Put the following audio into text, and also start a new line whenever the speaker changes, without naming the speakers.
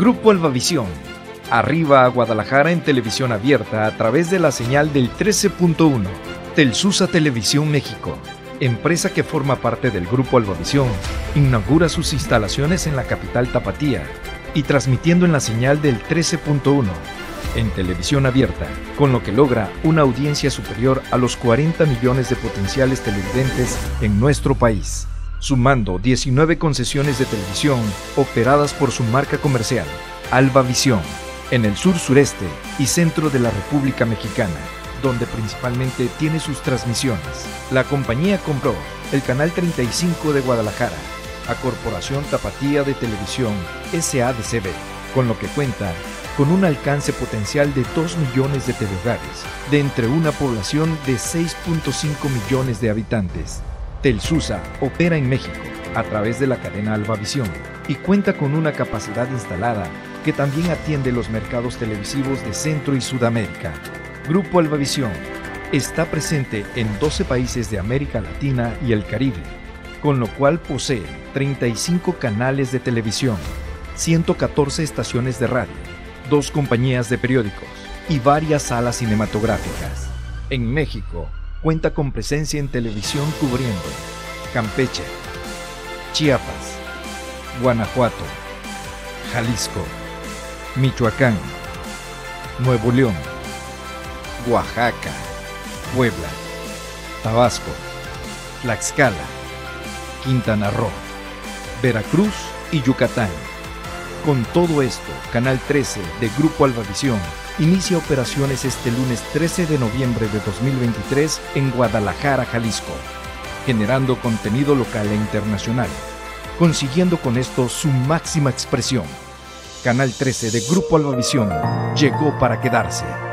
Grupo Albavisión. Arriba a Guadalajara en televisión abierta a través de la señal del 13.1. Telsusa Televisión México, empresa que forma parte del Grupo Albavisión, inaugura sus instalaciones en la capital tapatía y transmitiendo en la señal del 13.1 en televisión abierta, con lo que logra una audiencia superior a los 40 millones de potenciales televidentes en nuestro país, sumando 19 concesiones de televisión operadas por su marca comercial, Alba Visión, en el sur sureste y centro de la República Mexicana, donde principalmente tiene sus transmisiones. La compañía compró el Canal 35 de Guadalajara, a Corporación Tapatía de Televisión SADCB, con lo que cuenta con un alcance potencial de 2 millones de telehogares, de entre una población de 6.5 millones de habitantes. Telsusa opera en México a través de la cadena Albavisión y cuenta con una capacidad instalada que también atiende los mercados televisivos de Centro y Sudamérica. Grupo Albavisión está presente en 12 países de América Latina y el Caribe, con lo cual posee 35 canales de televisión, 114 estaciones de radio, dos compañías de periódicos y varias salas cinematográficas. En México, cuenta con presencia en televisión cubriendo Campeche, Chiapas, Guanajuato, Jalisco, Michoacán, Nuevo León, Oaxaca, Puebla, Tabasco, Tlaxcala, Quintana Roo, Veracruz y Yucatán. Con todo esto, Canal 13 de Grupo Albavisión inicia operaciones este lunes 13 de noviembre de 2023 en Guadalajara, Jalisco, generando contenido local e internacional, consiguiendo con esto su máxima expresión. Canal 13 de Grupo Albavisión llegó para quedarse.